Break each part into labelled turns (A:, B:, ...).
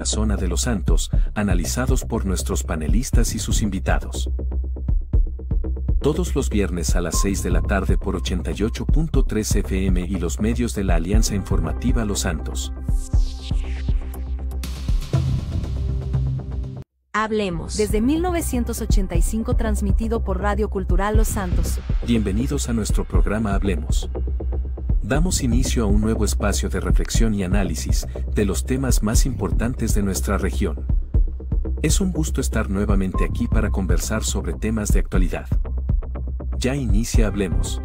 A: la zona de Los Santos, analizados por nuestros panelistas y sus invitados. Todos los viernes a las 6 de la tarde por 88.3 FM y los medios de la Alianza Informativa Los Santos.
B: Hablemos. Desde 1985 transmitido por Radio Cultural Los Santos.
A: Bienvenidos a nuestro programa Hablemos. Damos inicio a un nuevo espacio de reflexión y análisis de los temas más importantes de nuestra región. Es un gusto estar nuevamente aquí para conversar sobre temas de actualidad. Ya inicia Hablemos.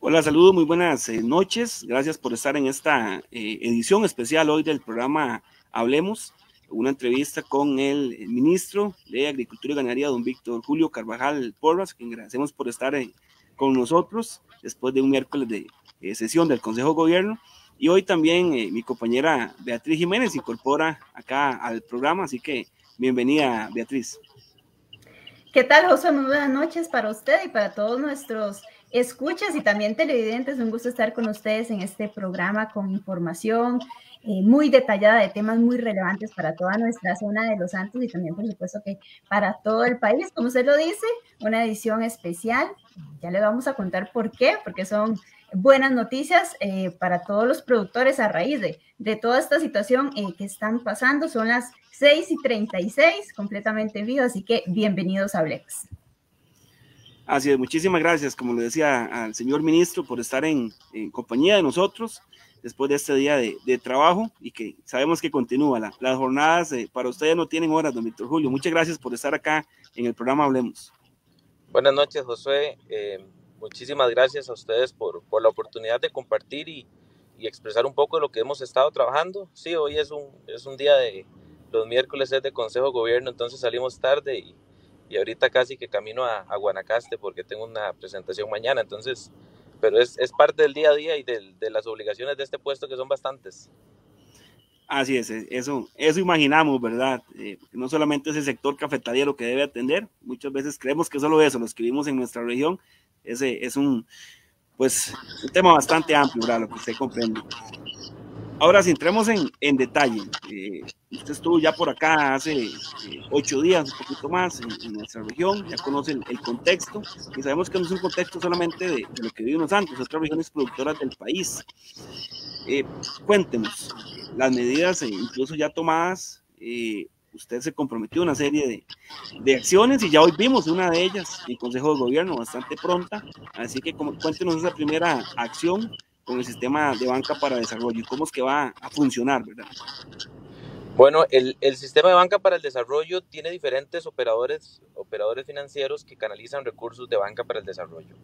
C: Hola, saludos, muy buenas eh, noches. Gracias por estar en esta eh, edición especial hoy del programa Hablemos una entrevista con el ministro de Agricultura y Ganadería, don Víctor Julio Carvajal Porras, quien agradecemos por estar con nosotros después de un miércoles de eh, sesión del Consejo de Gobierno. Y hoy también eh, mi compañera Beatriz Jiménez incorpora acá al programa, así que bienvenida Beatriz.
D: ¿Qué tal, José? Muy buenas noches para usted y para todos nuestros escuchas y también televidentes. Un gusto estar con ustedes en este programa con información, eh, muy detallada de temas muy relevantes para toda nuestra zona de Los Santos y también, por supuesto, que para todo el país. Como usted lo dice, una edición especial. Ya le vamos a contar por qué, porque son buenas noticias eh, para todos los productores a raíz de, de toda esta situación eh, que están pasando. Son las 6 y 36, completamente en vivo, así que bienvenidos a Blex.
C: Así es, muchísimas gracias, como le decía al señor ministro, por estar en, en compañía de nosotros después de este día de, trabajo y que sabemos que continúa. las jornadas eh, para ustedes no tienen horas, don Víctor Julio. Muchas gracias por estar acá en el programa Hablemos.
E: Buenas noches, Josué. Eh, muchísimas gracias a ustedes por, por la oportunidad de compartir y, y, expresar un poco de lo que hemos estado trabajando. Sí, hoy es un, es un día de, los miércoles es de Consejo Gobierno, entonces salimos tarde y, y ahorita casi que camino a, a Guanacaste porque tengo una presentación mañana, entonces pero es, es parte del día a día y de, de, las obligaciones de este puesto que son bastantes.
C: Así es, eso, eso imaginamos, ¿verdad? Eh, no solamente es el sector cafetalero que debe atender, muchas veces creemos que solo eso, lo escribimos en nuestra región, ese es un, pues, un tema bastante amplio, ¿verdad? Lo que usted comprende. Ahora, si entremos en, en detalle, eh, usted estuvo ya por acá hace eh, ocho días, un poquito más, en, nuestra región, ya conoce el, contexto, y sabemos que no es un contexto solamente de, lo que vivimos antes, otras regiones productoras del país. Eh, cuéntenos, las medidas incluso ya tomadas, usted se comprometió a una serie de, de, acciones y ya hoy vimos una de ellas en el Consejo de Gobierno bastante pronta, así que como, cuéntenos esa primera acción con el sistema de banca para desarrollo y cómo es que va a funcionar, ¿verdad?
E: Bueno, el, el, sistema de banca para el desarrollo tiene diferentes operadores, operadores financieros que canalizan recursos de banca para el desarrollo.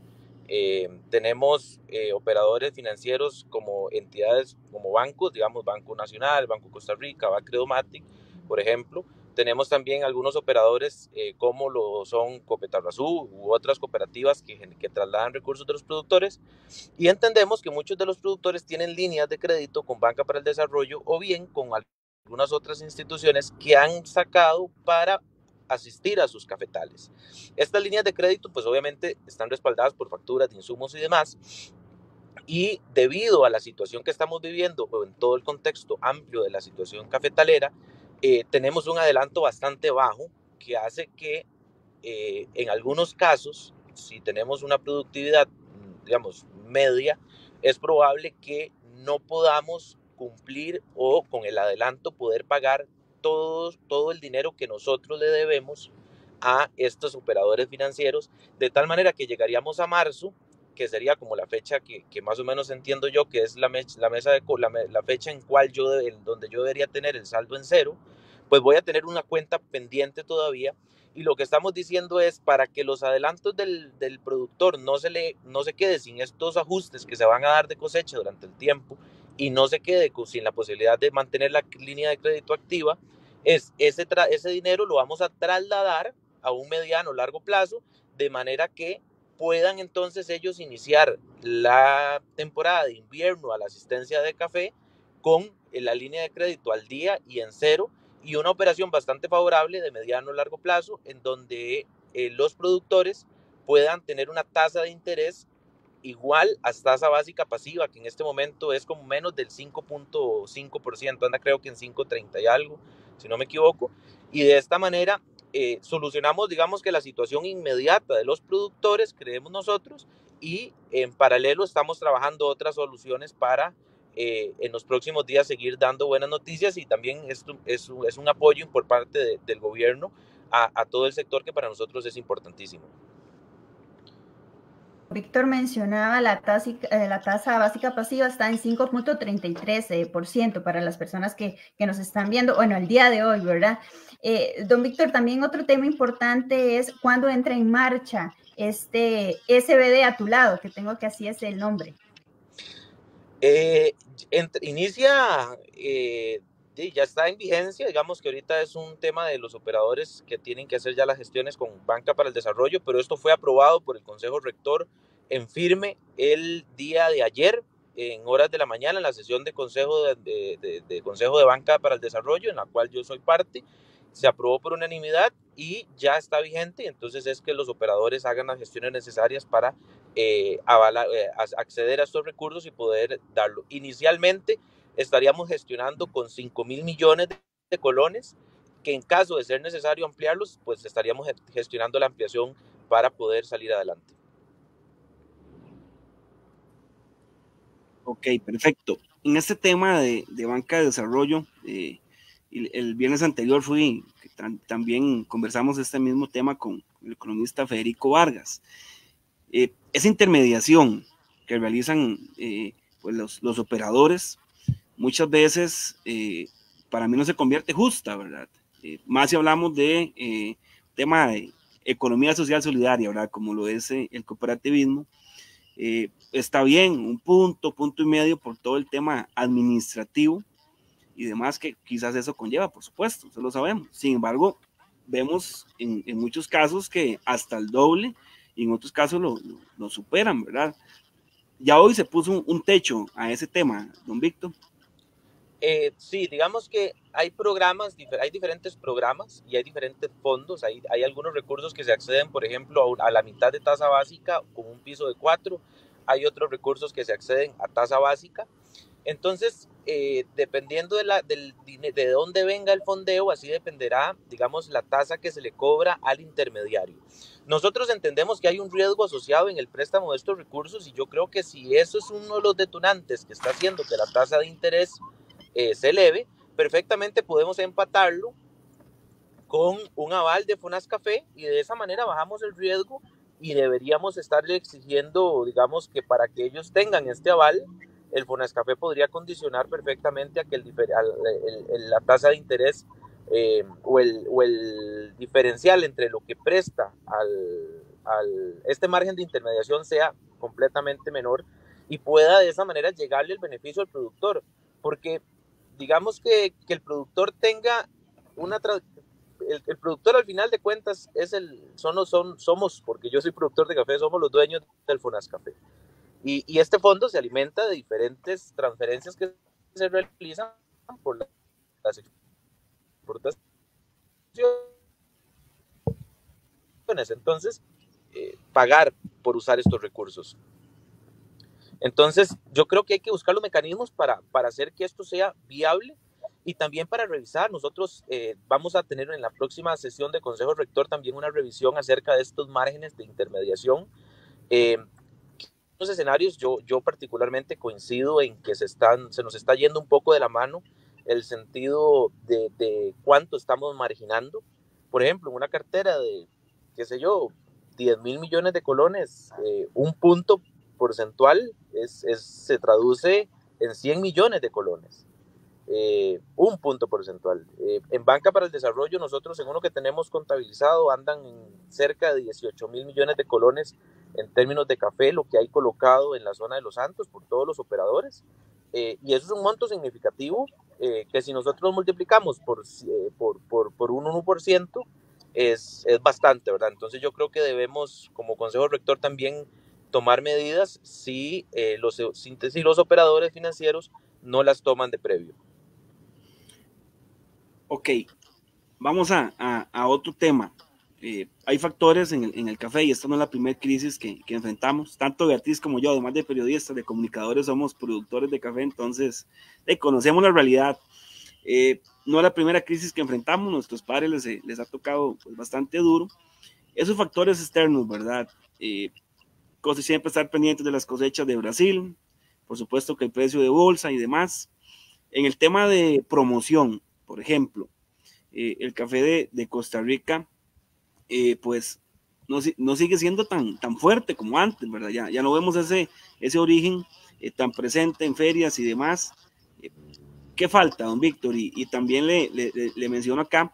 E: Eh, tenemos eh, operadores financieros como entidades, como bancos, digamos Banco Nacional, Banco Costa Rica, Bacredomatic, por ejemplo, tenemos también algunos operadores eh, como lo son Copetarrazú u otras cooperativas que, que trasladan recursos de los productores y entendemos que muchos de los productores tienen líneas de crédito con Banca para el Desarrollo o bien con algunas otras instituciones que han sacado para asistir a sus cafetales. Estas líneas de crédito pues obviamente están respaldadas por facturas de insumos y demás y debido a la situación que estamos viviendo en todo el contexto amplio de la situación cafetalera, eh, tenemos un adelanto bastante bajo que hace que eh, en algunos casos, si tenemos una productividad, mm, digamos, media, es probable que no podamos cumplir o con el adelanto poder pagar todo, todo el dinero que nosotros le debemos a estos operadores financieros, de tal manera que llegaríamos a marzo, que sería como la fecha que, que más o menos entiendo yo, que es la, la mesa de la, fecha en cual yo, donde yo debería tener el saldo en cero, pues voy a tener una cuenta pendiente todavía. Y lo que estamos diciendo es para que los adelantos del, del productor no se, le, no se quede sin estos ajustes que se van a dar de cosecha durante el tiempo y no se quede sin la posibilidad de mantener la línea de crédito activa, es ese, ese dinero lo vamos a trasladar a un mediano largo plazo de manera que puedan entonces ellos iniciar la temporada de invierno a la asistencia de café con la línea de crédito al día y en cero y una operación bastante favorable de mediano a largo plazo en donde eh, los productores puedan tener una tasa de interés igual a tasa básica pasiva, que en este momento es como menos del 5.5%, anda creo que en 5.30 y algo, si no me equivoco. Y de esta manera eh, solucionamos, digamos que la situación inmediata de los productores, creemos nosotros, y en paralelo estamos trabajando otras soluciones para eh, en los próximos días seguir dando buenas noticias y también esto es, es un apoyo por parte del gobierno a, a todo el sector que para nosotros es importantísimo.
D: Víctor mencionaba la tasa, eh, la tasa básica pasiva está en 5.33% para las personas que, que, nos están viendo, bueno, el día de hoy, ¿verdad? Eh, don Víctor, también otro tema importante es cuándo entra en marcha este SBD a tu lado, que tengo que así es el nombre.
E: Eh, inicia eh, ya está en vigencia, digamos que ahorita es un tema de los operadores que tienen que hacer ya las gestiones con Banca para el Desarrollo, pero esto fue aprobado por el Consejo Rector en firme el día de ayer, en horas de la mañana, en la sesión de Consejo de, de, Consejo de Banca para el Desarrollo, en la cual yo soy parte, se aprobó por unanimidad y ya está vigente, entonces es que los operadores hagan las gestiones necesarias para eh, avalar, eh, acceder a estos recursos y poder darlo. Inicialmente, estaríamos gestionando con 5 mil millones de colones, que en caso de ser necesario ampliarlos, pues estaríamos gestionando la ampliación para poder salir adelante.
C: Ok, perfecto. En este tema de, banca de desarrollo, eh, el viernes anterior fui, también conversamos este mismo tema con el economista Federico Vargas. Eh, esa intermediación que realizan eh, pues los, los, operadores muchas veces eh, para mí no se convierte justa, ¿verdad? Eh, más si hablamos de eh, tema de economía social solidaria, ¿verdad? Como lo es el cooperativismo. está bien, un punto, punto y medio por todo el tema administrativo y demás que quizás eso conlleva, por supuesto, eso lo sabemos. Sin embargo, vemos en, en muchos casos que hasta el doble y en otros casos lo, lo, superan, ¿verdad? Ya hoy se puso un, un techo a ese tema, don Víctor.
E: Eh, sí, digamos que hay programas, hay diferentes programas y hay diferentes fondos. Hay, algunos recursos que se acceden, por ejemplo, a, la mitad de tasa básica con un piso de cuatro. Hay otros recursos que se acceden a tasa básica. Entonces, eh, dependiendo de, la, de dónde venga el fondeo, así dependerá, digamos, la tasa que se le cobra al intermediario. Nosotros entendemos que hay un riesgo asociado en el préstamo de estos recursos y yo creo que si eso es uno de los detonantes que está haciendo que la tasa de interés eh, se eleve, perfectamente podemos empatarlo con un aval de Fonas Café y de esa manera bajamos el riesgo y deberíamos estarle exigiendo, digamos, que para que ellos tengan este aval, el Fonascafé podría condicionar perfectamente a que el, la tasa de interés eh, o, el, o, el, diferencial entre lo que presta al, al, este margen de intermediación sea completamente menor y pueda de esa manera llegarle el beneficio al productor. Porque digamos que, que el productor tenga una... El, productor al final de cuentas es el, son, son, somos, porque yo soy productor de café, somos los dueños del Fonas Café. Y, y este fondo se alimenta de diferentes transferencias que se realizan por las exportaciones. Entonces, eh, pagar por usar estos recursos. Entonces, yo creo que hay que buscar los mecanismos para, para hacer que esto sea viable y también para revisar. Nosotros eh, vamos a tener en la próxima sesión de Consejo Rector también una revisión acerca de estos márgenes de intermediación. Eh, los escenarios, yo, yo particularmente coincido en que se, están, se nos está yendo un poco de la mano el sentido de, de cuánto estamos marginando. Por ejemplo, una cartera de, qué sé yo, 10 mil millones de colones, eh, un punto porcentual es, se traduce en 100 millones de colones. Eh, un punto porcentual. Eh, en Banca para el Desarrollo, nosotros, según lo que tenemos contabilizado, andan en cerca de 18 mil millones de colones en términos de café, lo que hay colocado en la zona de Los Santos por todos los operadores. Eh, y eso es un monto significativo que si nosotros multiplicamos por, por, por, por un 1%, es, es bastante, ¿verdad? Entonces yo creo que debemos, como Consejo Rector, también tomar medidas si, eh, los, si los operadores financieros no las toman de previo.
C: Ok, vamos a, otro tema. eh, hay factores en el, café y esta no es la primera crisis que, enfrentamos. Tanto Beatriz como yo, además de periodistas, de comunicadores, somos productores de café, entonces eh, conocemos la realidad. Eh, no es la primera crisis que enfrentamos, nuestros padres les, ha tocado pues, bastante duro. Esos factores externos, ¿verdad? Eh, siempre estar pendientes de las cosechas de Brasil, por supuesto que el precio de bolsa y demás. En el tema de promoción, por ejemplo, el café de, de Costa Rica eh, pues no, no, sigue siendo tan, tan fuerte como antes, ¿verdad? Ya, ya no vemos ese, ese origen eh, tan presente en ferias y demás. Eh, ¿Qué falta, don Víctor? Y, también le, le, menciono acá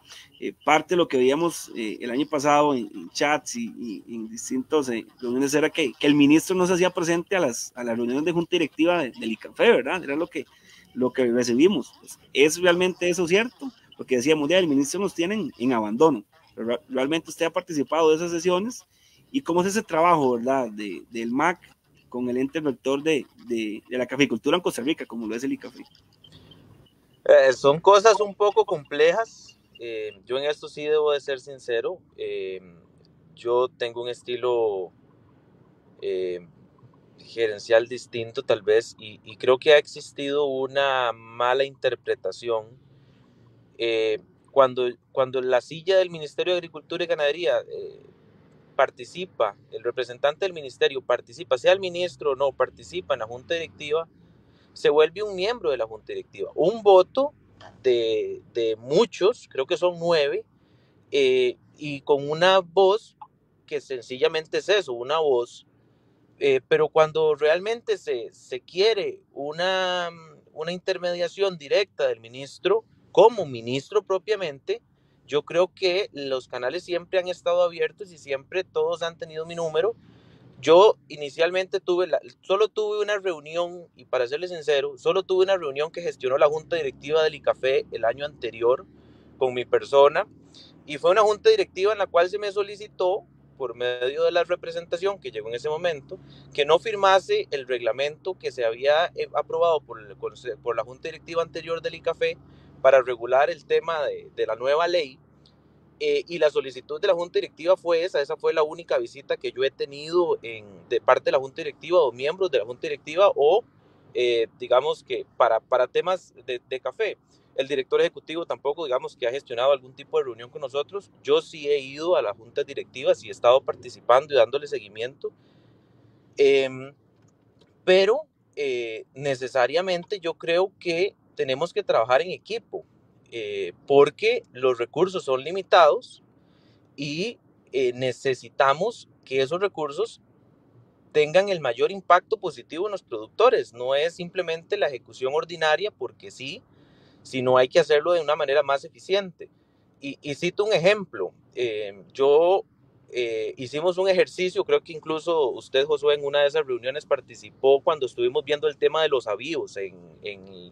C: parte de lo que veíamos el año pasado en, chats y, en distintos reuniones era que, que, el ministro no se hacía presente a las, a las reuniones de junta directiva del ICAFE, ¿verdad? Era lo que, lo que recibimos. Pues, ¿Es realmente eso cierto? Porque decíamos, ya, el ministro nos tiene en abandono realmente usted ha participado de esas sesiones y cómo es ese trabajo, ¿verdad? De, del MAC con el ente rector de, de, de, la caficultura en Costa Rica, como lo es el ICAFE.
E: Eh, son cosas un poco complejas. Eh, yo en esto sí debo de ser sincero. Eh, yo tengo un estilo eh, gerencial distinto tal vez y, y, creo que ha existido una mala interpretación cuando, cuando la silla del Ministerio de Agricultura y Ganadería eh, participa, el representante del ministerio participa, sea el ministro o no, participa en la junta directiva, se vuelve un miembro de la junta directiva. Un voto de, de muchos, creo que son nueve, eh, y con una voz que sencillamente es eso, una voz, eh, pero cuando realmente se, se quiere una, una intermediación directa del ministro, como ministro propiamente, yo creo que los canales siempre han estado abiertos y siempre todos han tenido mi número. Yo inicialmente tuve, solo tuve una reunión, y para serles sincero, solo tuve una reunión que gestionó la junta directiva del ICAFE el año anterior con mi persona, y fue una junta directiva en la cual se me solicitó, por medio de la representación que llegó en ese momento, que no firmase el reglamento que se había eh, aprobado por, la junta directiva anterior del ICAFE para regular el tema de la nueva ley. Eh, y la solicitud de la Junta Directiva fue esa, esa fue la única visita que yo he tenido en, de parte de la Junta Directiva o miembros de la Junta Directiva o eh, digamos que para, para temas de, café. El director ejecutivo tampoco digamos que ha gestionado algún tipo de reunión con nosotros. Yo sí he ido a la Junta Directiva, sí he estado participando y dándole seguimiento. Eh, pero eh, necesariamente yo creo que tenemos que trabajar en equipo, eh, porque los recursos son limitados y eh, necesitamos que esos recursos tengan el mayor impacto positivo en los productores. No es simplemente la ejecución ordinaria porque sí, sino hay que hacerlo de una manera más eficiente. Y, y cito un ejemplo. Eh, yo eh, hicimos un ejercicio, creo que incluso usted, Josué, en una de esas reuniones participó cuando estuvimos viendo el tema de los avíos en, en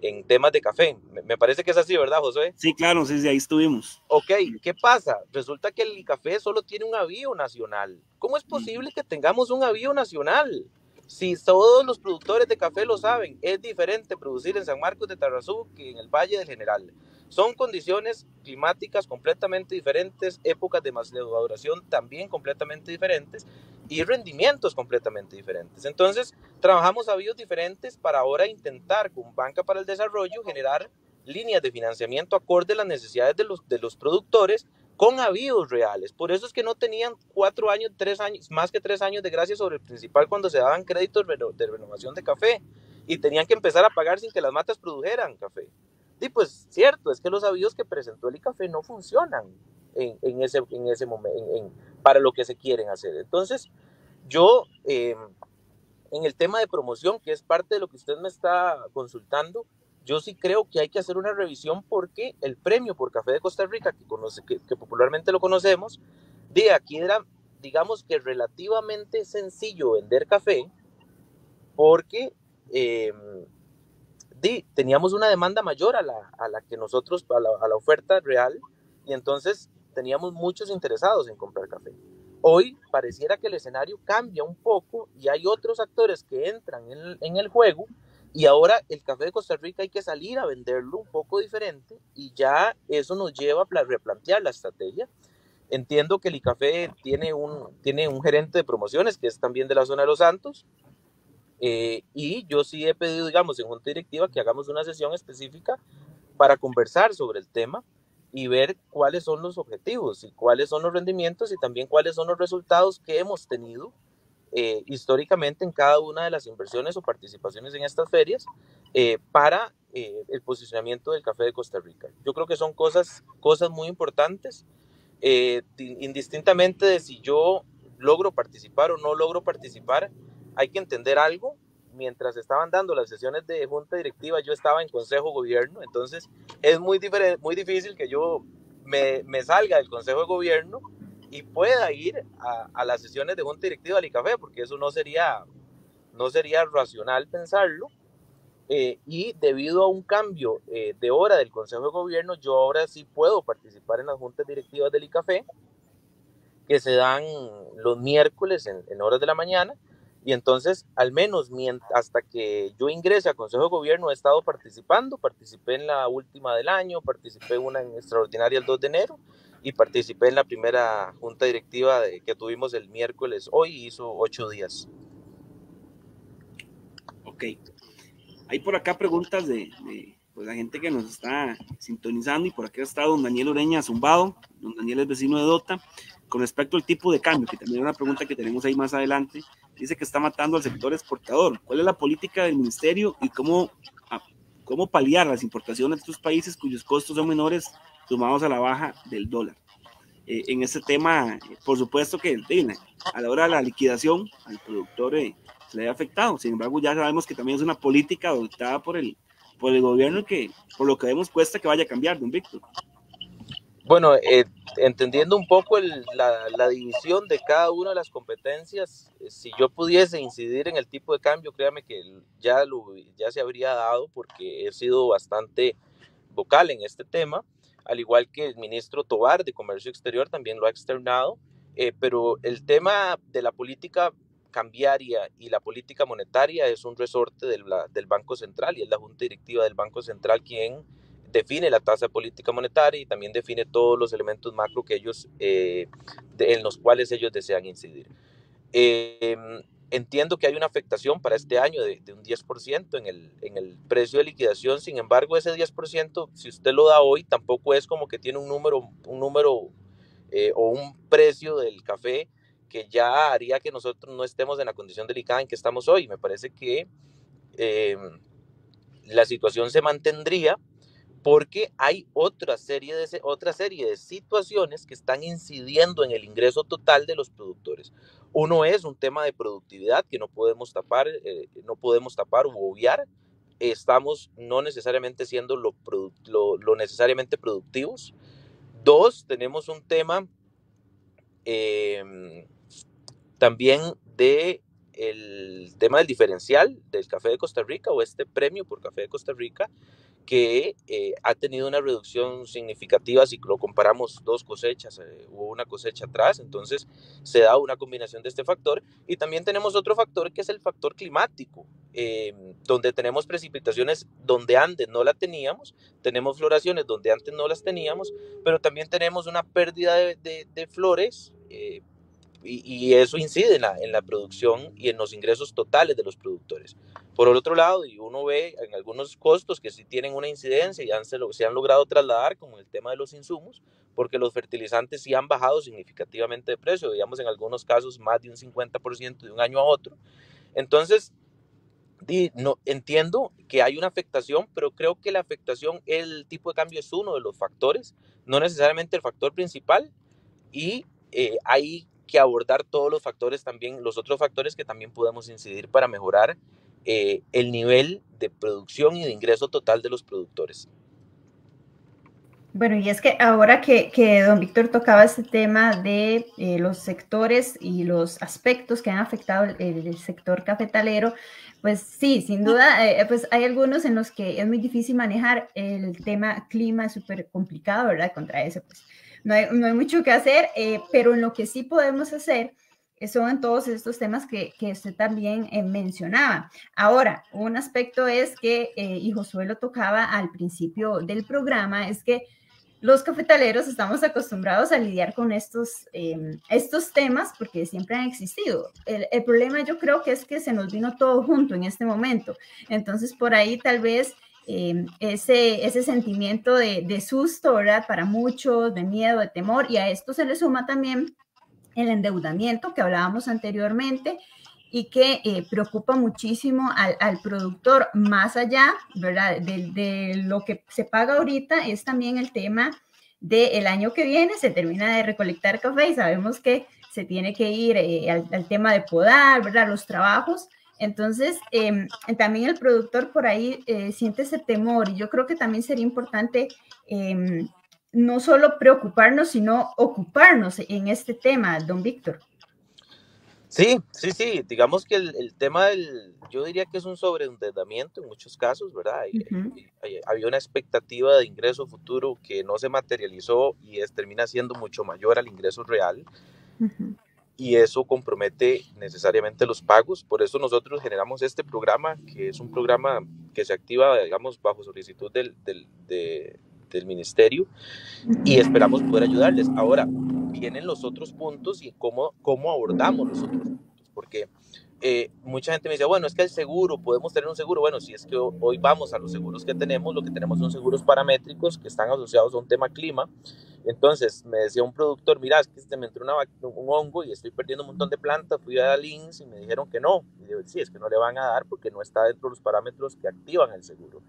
E: en temas de café. Me, parece que es así, ¿verdad, José?
C: Sí, claro, sí, sí, ahí estuvimos.
E: Ok, ¿qué pasa? Resulta que el café solo tiene un avío nacional. ¿Cómo es posible que tengamos un avío nacional? Si todos los productores de café lo saben, es diferente producir en San Marcos de Tarrazú que en el Valle del General. Son condiciones climáticas completamente diferentes, épocas de maduración también completamente diferentes y rendimientos completamente diferentes. Entonces, trabajamos a vías diferentes para ahora intentar con Banca para el Desarrollo generar líneas de financiamiento acorde a las necesidades de los, de los productores con avíos reales. Por eso es que no tenían cuatro años, tres años, más que tres años de gracia sobre el principal cuando se daban créditos de renovación de café y tenían que empezar a pagar sin que las matas produjeran café. Y pues cierto, es que los avíos que presentó el café no funcionan en, en ese, en ese momento, para lo que se quieren hacer. Entonces, yo, eh, en el tema de promoción, que es parte de lo que usted me está consultando, yo sí creo que hay que hacer una revisión porque el premio por café de Costa Rica, que, popularmente lo conocemos, de aquí era, digamos que relativamente sencillo vender café porque di, teníamos una demanda mayor a la, a la que nosotros, a la, oferta real, y entonces teníamos muchos interesados en comprar café. Hoy pareciera que el escenario cambia un poco y hay otros actores que entran en, en el juego y ahora el café de Costa Rica hay que salir a venderlo un poco diferente y ya eso nos lleva a replantear la estrategia. entiendo que el ICAFE tiene un, tiene un gerente de promociones que es también de la zona de Los Santos. Eh, y yo sí he pedido, digamos, en junta directiva que hagamos una sesión específica para conversar sobre el tema y ver cuáles son los objetivos y cuáles son los rendimientos y también cuáles son los resultados que hemos tenido eh, históricamente en cada una de las inversiones o participaciones en estas ferias eh, para el posicionamiento del café de Costa Rica. Yo creo que son cosas, cosas muy importantes eh, indistintamente de si yo logro participar o no logro participar, hay que entender algo. Mientras estaban dando las sesiones de junta directiva, yo estaba en consejo gobierno, entonces es muy, muy difícil que yo me, me, salga del consejo de gobierno y pueda ir a, a las sesiones de junta directiva del ICAFE, porque eso no sería, no sería racional pensarlo. Eh, y debido a un cambio eh, de hora del Consejo de Gobierno, yo ahora sí puedo participar en las juntas directivas del ICAFE, que se dan los miércoles en, horas de la mañana. Y entonces, al menos hasta que yo ingrese a Consejo de Gobierno, he estado participando. Participé en la última del año, participé en una extraordinaria el 2 de enero y participé en la primera junta directiva de, que tuvimos el miércoles. Hoy hizo ocho días.
C: Ok, hay por acá preguntas de, pues, la gente que nos está sintonizando y por aquí está don Daniel Oreña Zumbado, don Daniel es vecino de Dota, con respecto al tipo de cambio, que también es una pregunta que tenemos ahí más adelante, dice que está matando al sector exportador. ¿Cuál es la política del ministerio y cómo, cómo paliar las importaciones de estos países cuyos costos son menores sumados a la baja del dólar? Eh, en este tema, por supuesto que a la hora de la liquidación al productor eh, le haya afectado. Sin embargo, ya sabemos que también es una política adoptada por el, por el gobierno que, por lo que vemos, cuesta que vaya a cambiar, don Víctor.
E: Bueno, eh, entendiendo un poco la, división de cada una de las competencias, eh, si yo pudiese incidir en el tipo de cambio, créame que ya, ya se habría dado porque he sido bastante vocal en este tema, al igual que el ministro Tobar de Comercio Exterior también lo ha externado, eh, pero el tema de la política cambiaria y la política monetaria es un resorte del, del, Banco Central y es la Junta Directiva del Banco Central quien define la tasa política monetaria y también define todos los elementos macro que ellos, eh, en los cuales ellos desean incidir. Em, entiendo que hay una afectación para este año de, un 10% en el, en el precio de liquidación, sin embargo ese 10%, si usted lo da hoy, tampoco es como que tiene un número, un número eh, o un precio del café que ya haría que nosotros no estemos en la condición delicada en que estamos hoy. Me parece que em, la situación se mantendría porque hay otra serie, de, otra serie de situaciones que están incidiendo en el ingreso total de los productores. Uno es un tema de productividad que no podemos tapar, eh, no podemos tapar o obviar. Estamos no necesariamente siendo lo, necesariamente productivos. Dos, tenemos un tema eh, también de tema del diferencial del café de Costa Rica o este premio por café de Costa Rica que eh, ha tenido una reducción significativa si lo comparamos dos cosechas eh, o una cosecha atrás, entonces se da una combinación de este factor y también tenemos otro factor que es el factor climático, em, donde tenemos precipitaciones donde antes no la teníamos, tenemos floraciones donde antes no las teníamos, pero también tenemos una pérdida de, flores eh, y, eso incide en la, producción y en los ingresos totales de los productores. Por el otro lado, y uno ve en algunos costos que sí tienen una incidencia y han, se, se han logrado trasladar, como el tema de los insumos, porque los fertilizantes sí han bajado significativamente de precio, digamos en algunos casos más de un 50% de un año a otro. Entonces, no, entiendo que hay una afectación, pero creo que la afectación, el tipo de cambio es uno de los factores, no necesariamente el factor principal, y eh, hay que abordar todos los factores también, los otros factores que también podemos incidir para mejorar eh, el nivel de producción y de ingreso total de los productores.
D: Bueno, y es que ahora que, que don Víctor tocaba este tema de eh, los sectores y los aspectos que han afectado el, sector cafetalero, pues sí, sin duda, eh, pues hay algunos en los que es muy difícil manejar el tema clima, es súper complicado, ¿verdad? Contra eso, pues no hay, mucho que hacer, eh, pero en lo que sí podemos hacer son todos estos temas que, que usted también eh, mencionaba. Ahora, un aspecto es que, eh, y Josué lo tocaba al principio del programa, es que los cafetaleros estamos acostumbrados a lidiar con estos, em, estos temas porque siempre han existido. El, el, problema yo creo que es que se nos vino todo junto en este momento. Entonces, por ahí tal vez em, ese, ese sentimiento de, de, susto, ¿verdad? Para muchos, de miedo, de temor, y a esto se le suma también el endeudamiento que hablábamos anteriormente y que eh, preocupa muchísimo al, productor más allá, ¿verdad? De, de, lo que se paga ahorita es también el tema del año que viene, se termina de recolectar café y sabemos que se tiene que ir eh, al, al, tema de podar, ¿verdad? Los trabajos. Entonces, eh, también el productor por ahí eh, siente ese temor y yo creo que también sería importante em, no solo preocuparnos, sino ocuparnos en este tema, don Víctor.
E: Sí, sí, sí, digamos que el, el, tema del, yo diría que es un sobreendeudamiento en muchos casos, ¿verdad? Uh -huh. Había una expectativa de ingreso futuro que no se materializó y es, termina siendo mucho mayor al ingreso real. Uh -huh. Y eso compromete necesariamente los pagos. Por eso nosotros generamos este programa, que es un programa que se activa, digamos, bajo solicitud del, del, de, del ministerio y esperamos poder ayudarles. Ahora, vienen los otros puntos y cómo, cómo abordamos los otros puntos, porque eh, mucha gente me dice, bueno, es que el seguro, podemos tener un seguro. Bueno, si es que hoy vamos a los seguros que tenemos, lo que tenemos son seguros paramétricos que están asociados a un tema clima. Entonces me decía un productor, mira, es que se me entró una, un hongo y estoy perdiendo un montón de plantas, fui a Lins y me dijeron que no. Y digo, sí, es que no le van a dar porque no está dentro de los parámetros que activan el seguro.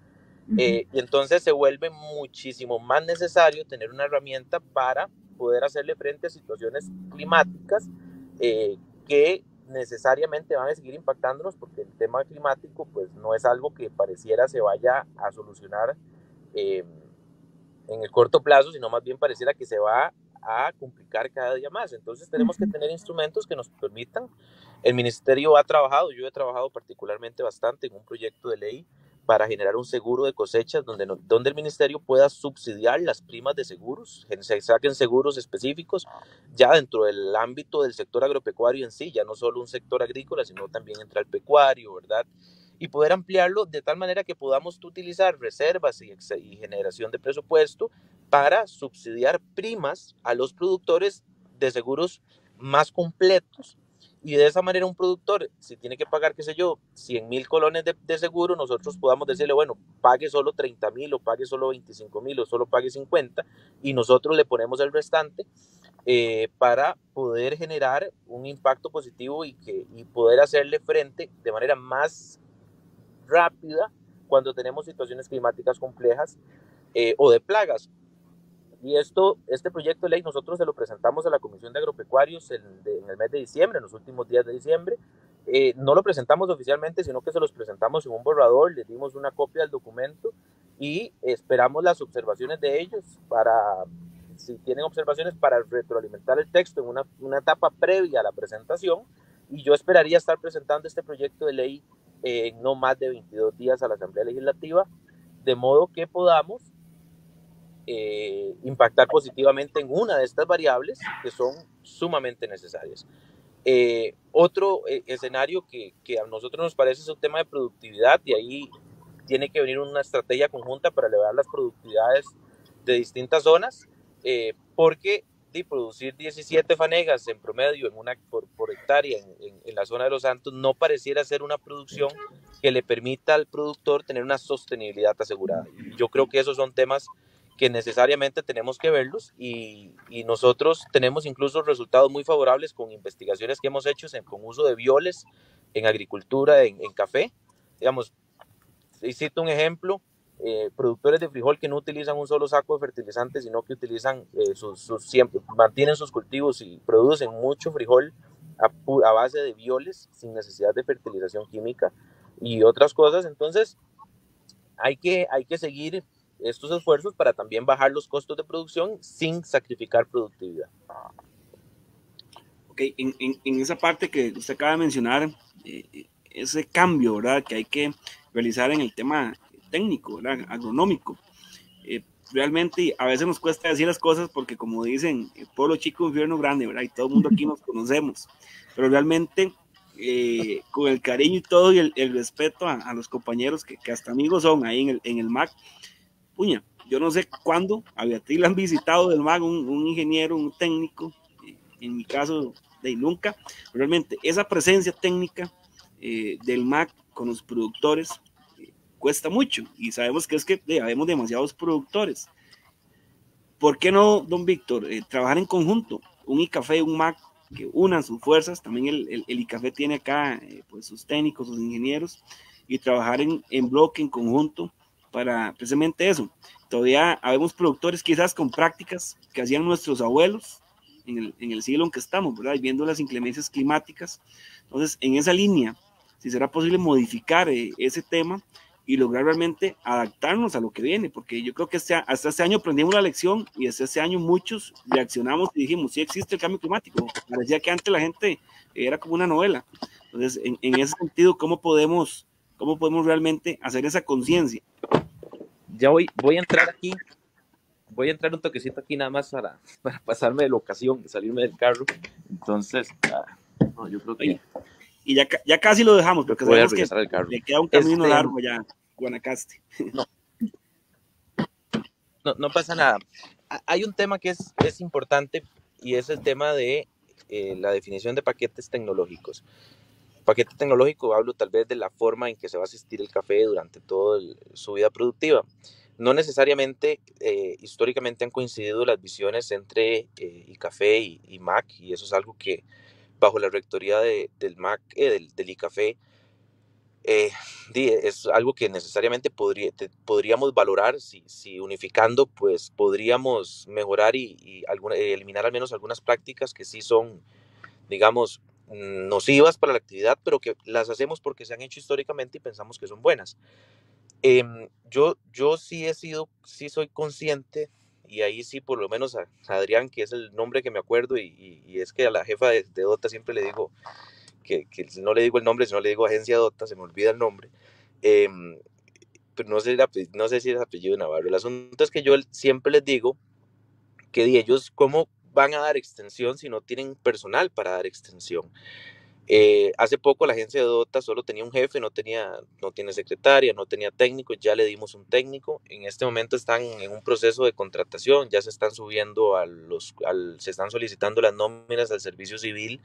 E: Uh -huh. eh, y entonces se vuelve muchísimo más necesario tener una herramienta para poder hacerle frente a situaciones climáticas eh, que necesariamente van a seguir impactándonos porque el tema climático pues no es algo que pareciera se vaya a solucionar eh, en el corto plazo, sino más bien pareciera que se va a complicar cada día más. Entonces tenemos que tener instrumentos que nos permitan. El ministerio ha trabajado, yo he trabajado particularmente bastante en un proyecto de ley para generar un seguro de cosechas donde, donde el ministerio pueda subsidiar las primas de seguros, se saquen seguros específicos ya dentro del ámbito del sector agropecuario en sí, ya no solo un sector agrícola, sino también entra el pecuario, ¿verdad? Y poder ampliarlo de tal manera que podamos utilizar reservas y generación de presupuesto para subsidiar primas a los productores de seguros más completos y de esa manera un productor, si tiene que pagar, qué sé yo, 100 mil colones de, seguro, nosotros podamos decirle, bueno, pague solo 30 mil o pague solo 25 mil o solo pague 50 y nosotros le ponemos el restante eh, para poder generar un impacto positivo y, que, y poder hacerle frente de manera más rápida cuando tenemos situaciones climáticas complejas eh, o de plagas. Y esto, este proyecto de ley nosotros se lo presentamos a la Comisión de Agropecuarios en, de, en el mes de diciembre, en los últimos días de diciembre. Eh, no lo presentamos oficialmente, sino que se los presentamos en un borrador, les dimos una copia del documento y esperamos las observaciones de ellos para, si tienen observaciones, para retroalimentar el texto en una, una etapa previa a la presentación. Y yo esperaría estar presentando este proyecto de ley en no más de 22 días a la Asamblea Legislativa, de modo que podamos eh, impactar positivamente en una de estas variables que son sumamente necesarias. Eh, otro eh, escenario que, que, a nosotros nos parece es un tema de productividad y ahí tiene que venir una estrategia conjunta para elevar las productividades de distintas zonas, porque de producir 17 fanegas en promedio en una, por, hectárea en, en, la zona de Los Santos no pareciera ser una producción que le permita al productor tener una sostenibilidad asegurada. Yo creo que esos son temas que necesariamente tenemos que verlos y, y, nosotros tenemos incluso resultados muy favorables con investigaciones que hemos hecho en, con uso de violes en agricultura, en, en café. Digamos, cito un ejemplo, eh, productores de frijol que no utilizan un solo saco de fertilizantes, sino que utilizan eh, sus, sus, siempre, mantienen sus cultivos y producen mucho frijol a, a base de violes sin necesidad de fertilización química y otras cosas. Entonces, hay que, hay que seguir estos esfuerzos para también bajar los costos de producción sin sacrificar productividad.
C: Ok, en, en, en esa parte que usted acaba de mencionar, eh, ese cambio, ¿verdad? Que hay que realizar en el tema técnico, ¿verdad? Agronómico. Eh, realmente a veces nos cuesta decir las cosas porque como dicen, pueblo chico, infierno grande, ¿verdad? Y todo el mundo aquí nos conocemos, pero realmente eh, con el cariño y todo y el, el respeto a, a los compañeros que, que, hasta amigos son ahí en el, en el MAC, puña, yo no sé cuándo a Beatriz la han visitado del MAC, un, ingeniero, un técnico, en mi caso de nunca, realmente esa presencia técnica eh, del MAC con los productores eh, cuesta mucho y sabemos que es que habemos demasiados productores. ¿Por qué no, don Víctor, eh, trabajar en conjunto? Un ICAFE, un MAC, que unan sus fuerzas, también el, el, el ICAFE tiene acá pues sus técnicos, sus ingenieros, y trabajar en, en bloque, en conjunto, para precisamente eso. Todavía habemos productores quizás con prácticas que hacían nuestros abuelos en el, en el siglo en que estamos, ¿verdad? Y viendo las inclemencias climáticas. Entonces, en esa línea, si será posible modificar eh, ese tema y lograr realmente adaptarnos a lo que viene, porque yo creo que este, hasta este año aprendimos la lección y hasta este año muchos reaccionamos y dijimos, sí existe el cambio climático. Parecía que antes la gente era como una novela. Entonces, en, en ese sentido, ¿cómo podemos, cómo podemos realmente hacer esa conciencia?
E: Ya voy, voy a entrar aquí, voy a entrar un toquecito aquí nada más para, para pasarme de la ocasión, salirme del carro. Entonces, ah, no, yo creo que...
C: Y ya, ya casi lo dejamos, porque sabemos que le queda un camino
E: este,
C: largo ya, Guanacaste.
E: No, no, no, pasa nada. Hay un tema que es, es importante y es el tema de eh, la definición de paquetes tecnológicos paquete tecnológico hablo tal vez de la forma en que se va a asistir el café durante toda su vida productiva. No necesariamente eh, históricamente han coincidido las visiones entre eh, ICAFE y, y, MAC y eso es algo que bajo la rectoría de, del MAC, eh, del, del ICAFE, eh, es algo que necesariamente podría, podríamos valorar si, si, unificando pues podríamos mejorar y, y alguna, eliminar al menos algunas prácticas que sí son digamos nocivas para la actividad, pero que las hacemos porque se han hecho históricamente y pensamos que son buenas. Eh, yo, yo sí he sido, sí soy consciente, y ahí sí por lo menos a, Adrián, que es el nombre que me acuerdo, y, es que a la jefa de, de DOTA siempre le digo, que, que, no le digo el nombre, sino le digo agencia DOTA, se me olvida el nombre. Eh, pero no sé, no sé si es apellido Navarro. El asunto es que yo siempre les digo que ellos, ¿cómo, van a dar extensión si no tienen personal para dar extensión. Eh, hace poco la agencia de DOTA solo tenía un jefe, no, tenía, no tiene secretaria, no tenía técnico, ya le dimos un técnico. En este momento están en un proceso de contratación, ya se están subiendo a los, se están solicitando las nóminas al servicio civil,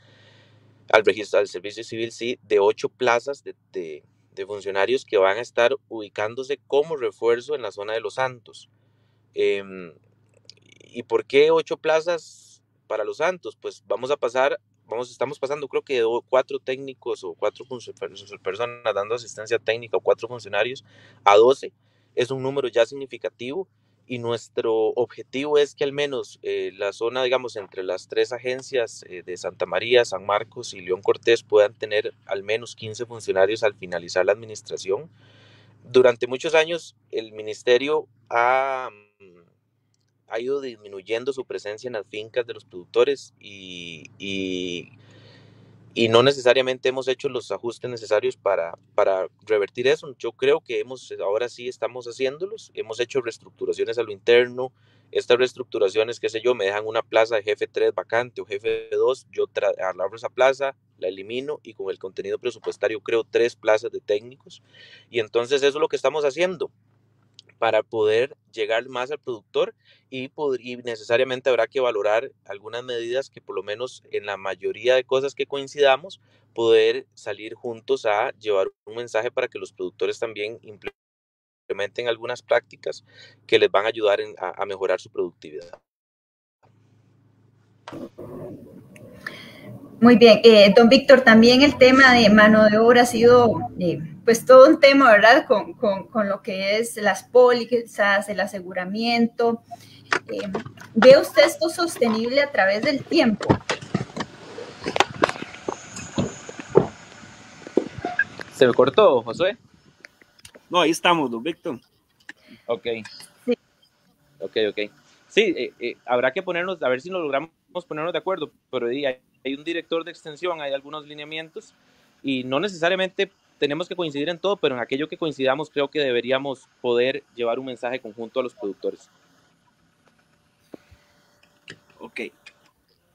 E: al registro al servicio civil, sí, de ocho plazas de, funcionarios que van a estar ubicándose como refuerzo en la zona de Los Santos. Eh, ¿Y por qué ocho plazas para los Santos? Pues vamos a pasar, vamos, estamos pasando creo que cuatro técnicos o cuatro personas dando asistencia técnica o cuatro funcionarios a doce. Es un número ya significativo y nuestro objetivo es que al menos eh, la zona, digamos, entre las tres agencias eh, de Santa María, San Marcos y León Cortés puedan tener al menos 15 funcionarios al finalizar la administración. Durante muchos años el ministerio ha ha ido disminuyendo su presencia en las fincas de los productores y, y, y, no necesariamente hemos hecho los ajustes necesarios para, para revertir eso. Yo creo que hemos, ahora sí estamos haciéndolos, hemos hecho reestructuraciones a lo interno, estas reestructuraciones, qué sé yo, me dejan una plaza de jefe 3 vacante o jefe 2, yo agarro esa plaza, la elimino y con el contenido presupuestario creo tres plazas de técnicos. Y entonces eso es lo que estamos haciendo para poder llegar más al productor y, y, necesariamente habrá que valorar algunas medidas que por lo menos en la mayoría de cosas que coincidamos, poder salir juntos a llevar un mensaje para que los productores también implementen algunas prácticas que les van a ayudar en, a, a mejorar su productividad.
D: Muy bien, eh, don Víctor, también el tema de mano de obra ha sido eh, pues todo un tema, ¿verdad? Con, con, con, lo que es las pólizas, el aseguramiento. Eh, ¿Ve usted esto sostenible a través del tiempo?
E: ¿Se me cortó, Josué?
C: No, ahí estamos, don Víctor.
E: Ok. Sí. Ok, ok. Sí, eh, eh, habrá que ponernos, a ver si nos logramos ponernos de acuerdo, pero hay, hay un director de extensión, hay algunos lineamientos y no necesariamente tenemos que coincidir en todo, pero en aquello que coincidamos creo que deberíamos poder llevar un mensaje conjunto a los productores.
C: Ok.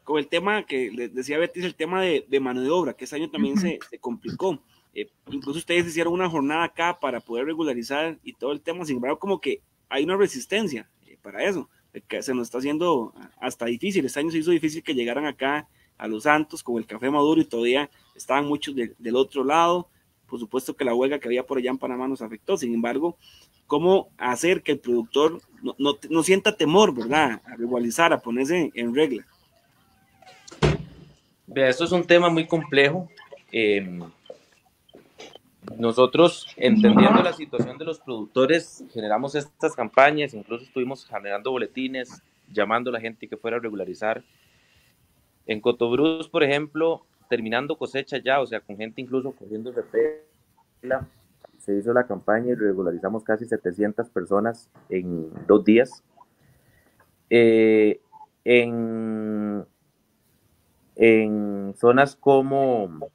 C: Con el tema que les decía Betis, el tema de, de mano de obra, que este año también se, complicó. Eh, incluso ustedes hicieron una jornada acá para poder regularizar y todo el tema, sin embargo, como que hay una resistencia eh, para eso, que se nos está haciendo hasta difícil. Este año se hizo difícil que llegaran acá a Los Santos con el café maduro y todavía estaban muchos del otro lado. Por supuesto que la huelga que había por allá en Panamá nos afectó. Sin embargo, ¿cómo hacer que el productor no, no, sienta temor, verdad? A regularizar, a ponerse en regla.
E: Vea, esto es un tema muy complejo. Em, nosotros, entendiendo la situación de los productores, generamos estas campañas, incluso estuvimos generando boletines, llamando a la gente que fuera a regularizar. En Cotobruz, por ejemplo, terminando cosecha ya, o sea, con gente incluso cogiendo repela, se hizo la campaña y regularizamos casi 700 personas en dos días. Eh, en, en zonas como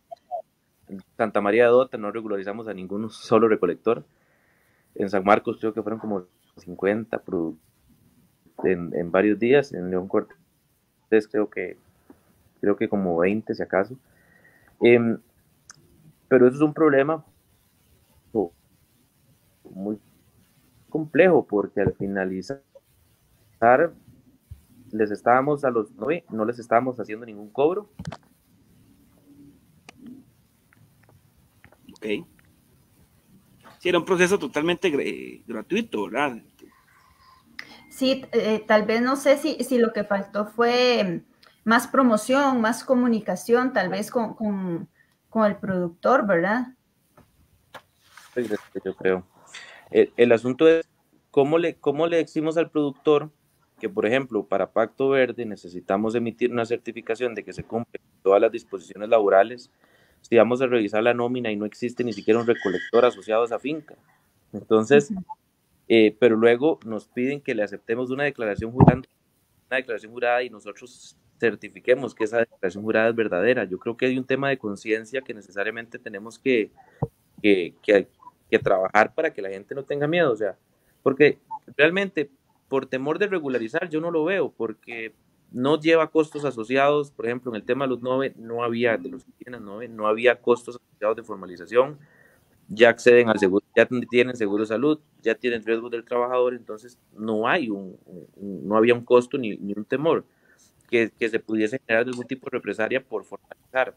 E: Santa María de Dota no regularizamos a ningún solo recolector. En San Marcos creo que fueron como 50 en, en varios días. En León Cortés creo que creo que como 20 si acaso. Em, pero eso es un problema muy complejo porque al finalizar les estábamos a los no les estábamos haciendo ningún cobro
C: Ok. Sí, era un proceso totalmente gratuito, ¿verdad?
D: Sí, eh, tal vez no sé si, si lo que faltó fue más promoción, más comunicación, tal vez con, con, el productor, ¿verdad?
E: Yo creo. El, asunto es cómo le, cómo le decimos al productor que, por ejemplo, para Pacto Verde necesitamos emitir una certificación de que se cumplen todas las disposiciones laborales si vamos a revisar la nómina y no existe ni siquiera un recolector asociado a esa finca. Entonces, eh, pero luego nos piden que le aceptemos una declaración jurada, una declaración jurada y nosotros certifiquemos que esa declaración jurada es verdadera. Yo creo que hay un tema de conciencia que necesariamente tenemos que, que, que, trabajar para que la gente no tenga miedo. O sea, porque realmente por temor de regularizar yo no lo veo, porque no lleva costos asociados, por ejemplo, en el tema de los NOVE no había, de los indígenas NOVE, no había costos asociados de formalización, ya acceden al seguro, ya tienen seguro de salud, ya tienen riesgo del trabajador, entonces no hay un, no había un costo ni, un temor que, que, se pudiese generar algún tipo de represalia por formalizar.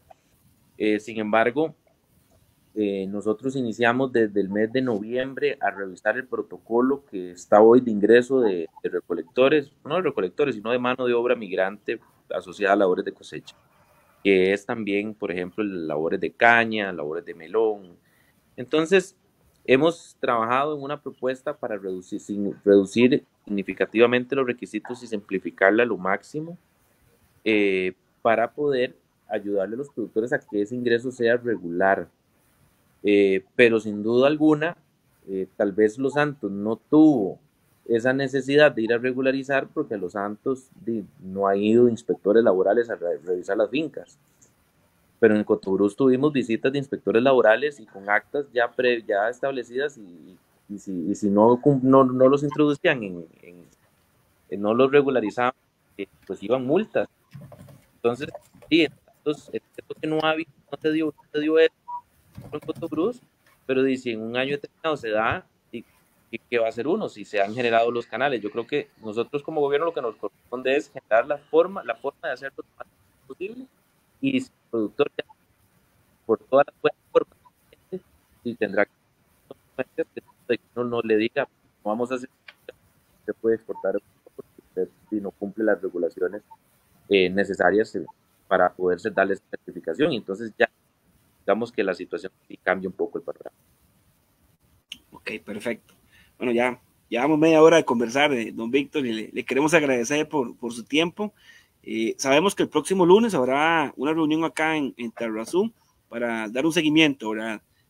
E: Eh, sin embargo, eh, nosotros iniciamos desde el mes de noviembre a revisar el protocolo que está hoy de ingreso de, recolectores, no de recolectores, sino de mano de obra migrante asociada a labores de cosecha, que es también, por ejemplo, labores de caña, labores de melón. Entonces, hemos trabajado en una propuesta para reducir, reducir significativamente los requisitos y simplificarla a lo máximo eh, para poder ayudarle a los productores a que ese ingreso sea regular, eh, pero sin duda alguna, eh, tal vez Los Santos no tuvo esa necesidad de ir a regularizar porque Los Santos no han ido inspectores laborales a revisar las fincas. Pero en Cotobruz tuvimos visitas de inspectores laborales y con actas ya, ya establecidas y, y, si, no, no, no, los introducían, en, no los regularizaban, eh, pues iban multas. Entonces, sí, entonces, que no, había, no te dio, te dio eso Cruz, pero dice, en un año determinado se da y, qué va a ser uno si se han generado los canales. Yo creo que nosotros como gobierno lo que nos corresponde es generar la forma, la forma de hacerlo lo más posible y si el productor ya, por todas las formas y tendrá que no, no le diga no vamos a hacer se puede exportar porque usted si no cumple las regulaciones eh, necesarias eh, para poderse darle esa certificación y entonces ya digamos que la situación cambia un poco el panorama.
C: Ok, perfecto. Bueno, ya llevamos media hora de conversar, eh, don Víctor, y le, queremos agradecer por, por su tiempo. Eh, sabemos que el próximo lunes habrá una reunión acá en, en para dar un seguimiento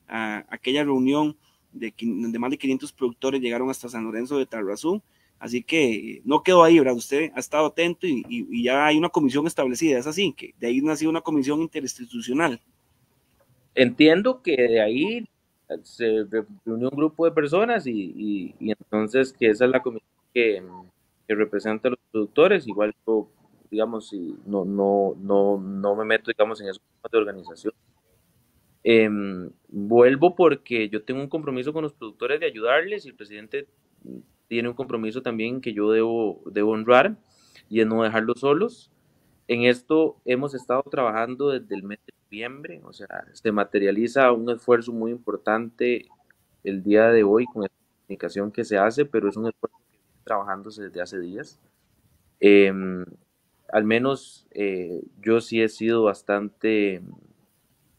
C: a aquella reunión de, donde más de 500 productores llegaron hasta San Lorenzo de Tarrazú. Así que no quedó ahí, ¿verdad? Usted ha estado atento y, y, ya hay una comisión establecida, es así, que de ahí nació una comisión interinstitucional.
E: Entiendo que de ahí se reunió un grupo de personas y, entonces que esa es la comisión que, representa a los productores, igual yo, digamos, no, no, no, no me meto, digamos, en esos temas de organización. Em, vuelvo porque yo tengo un compromiso con los productores de ayudarles y el presidente tiene un compromiso también que yo debo, debo honrar y es no dejarlos solos. En esto hemos estado trabajando desde el mes de noviembre, o sea, se materializa un esfuerzo muy importante el día de hoy con la comunicación que se hace, pero es un esfuerzo que viene trabajándose desde hace días. Em, al menos eh, yo sí he sido bastante,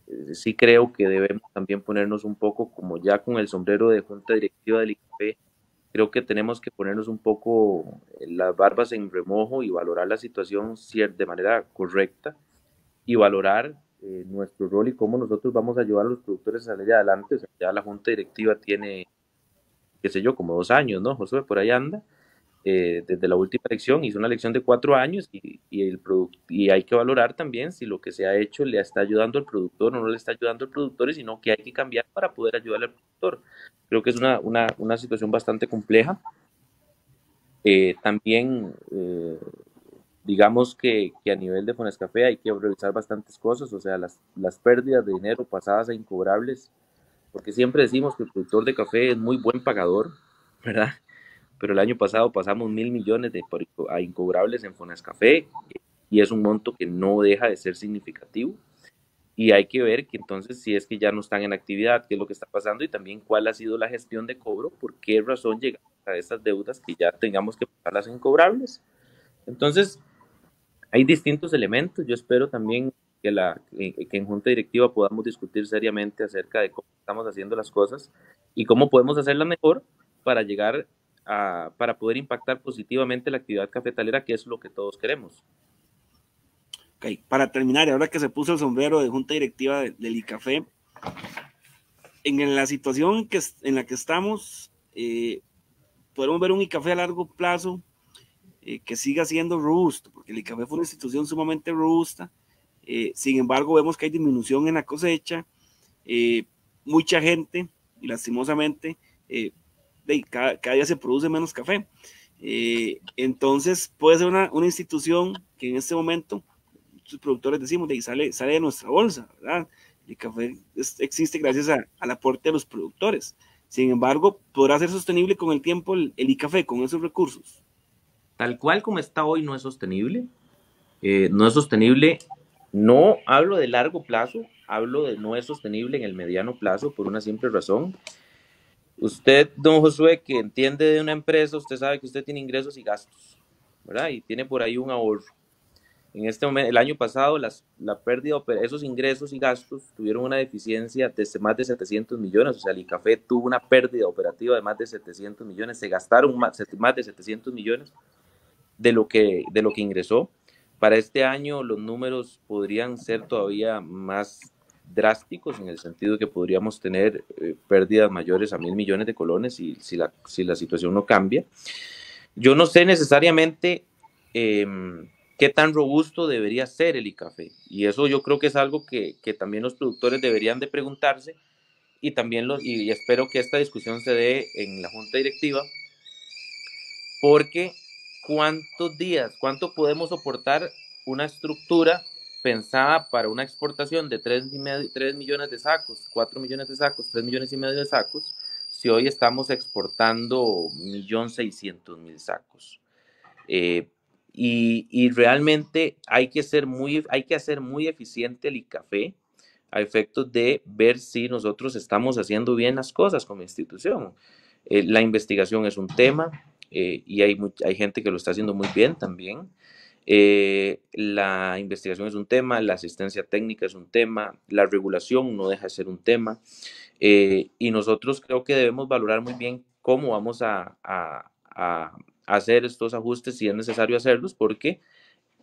E: eh, sí creo que debemos también ponernos un poco como ya con el sombrero de junta directiva del ICP, creo que tenemos que ponernos un poco las barbas en remojo y valorar la situación de manera correcta y valorar eh, nuestro rol y cómo nosotros vamos a ayudar a los productores a salir adelante. ya la junta directiva tiene, qué sé yo, como dos años, ¿no? Josué por ahí anda. Eh, desde la última elección, hizo una elección de cuatro años y, y, el y hay que valorar también si lo que se ha hecho le está ayudando al productor o no le está ayudando al productor, sino que hay que cambiar para poder ayudar al productor. Creo que es una, una, una situación bastante compleja. Eh, también, eh, digamos que, que, a nivel de Fonescafé hay que revisar bastantes cosas, o sea, las, las pérdidas de dinero pasadas a incobrables, porque siempre decimos que el productor de café es muy buen pagador, ¿verdad? pero el año pasado pasamos mil millones de, a incobrables en Fonascafé y es un monto que no deja de ser significativo. Y hay que ver que entonces si es que ya no están en actividad, qué es lo que está pasando y también cuál ha sido la gestión de cobro, por qué razón llegamos a esas deudas que ya tengamos que pagarlas incobrables. Entonces, hay distintos elementos. Yo espero también que, la, que en Junta Directiva podamos discutir seriamente acerca de cómo estamos haciendo las cosas y cómo podemos hacerlas mejor para llegar para poder impactar positivamente la actividad cafetalera, que es lo que todos queremos.
C: Para terminar, ahora que se puso el sombrero de junta directiva del ICAFE, en la situación que, en la que estamos, eh, podemos ver un ICAFE a largo plazo eh, que siga siendo robusto, porque el ICAFE fue una institución sumamente robusta. Eh, sin embargo, vemos que hay disminución en la cosecha, mucha gente, y lastimosamente, cada, día se produce menos café. Entonces puede ser una, una, institución que en este momento, sus productores decimos, de sale, sale de nuestra bolsa, ¿verdad? El café existe gracias al aporte de los productores. Sin embargo, podrá ser sostenible con el tiempo el, el café con esos recursos.
E: Tal cual como está hoy no es sostenible. Eh, no es sostenible. No hablo de largo plazo, hablo de no es sostenible en el mediano plazo por una simple razón Usted, don Josué, que entiende de una empresa, usted sabe que usted tiene ingresos y gastos, ¿verdad? Y tiene por ahí un ahorro. En este momento, el año pasado, las, la pérdida, esos ingresos y gastos tuvieron una deficiencia de más de 700 millones. O sea, el ICAFE tuvo una pérdida operativa de más de 700 millones. Se gastaron más, de 700 millones de lo, que, de lo que ingresó. Para este año, los números podrían ser todavía más drásticos en el sentido que podríamos tener eh, pérdidas mayores a mil millones de colones si, si, la, si la situación no cambia. Yo no sé necesariamente em, qué tan robusto debería ser el ICAFE y eso yo creo que es algo que, también los productores deberían de preguntarse y también los, y espero que esta discusión se dé en la junta directiva porque cuántos días, cuánto podemos soportar una estructura pensada para una exportación de 3, millones de sacos, 4 millones de sacos, 3 millones y medio de sacos, si hoy estamos exportando 1.600.000 sacos. Eh, y, y, realmente hay que, ser muy, hay que hacer muy eficiente el ICAFE a efectos de ver si nosotros estamos haciendo bien las cosas como institución. Eh, la investigación es un tema eh, y hay, hay gente que lo está haciendo muy bien también. Eh, la investigación es un tema, la asistencia técnica es un tema, la regulación no deja de ser un tema eh, y nosotros creo que debemos valorar muy bien cómo vamos a, hacer estos ajustes si es necesario hacerlos porque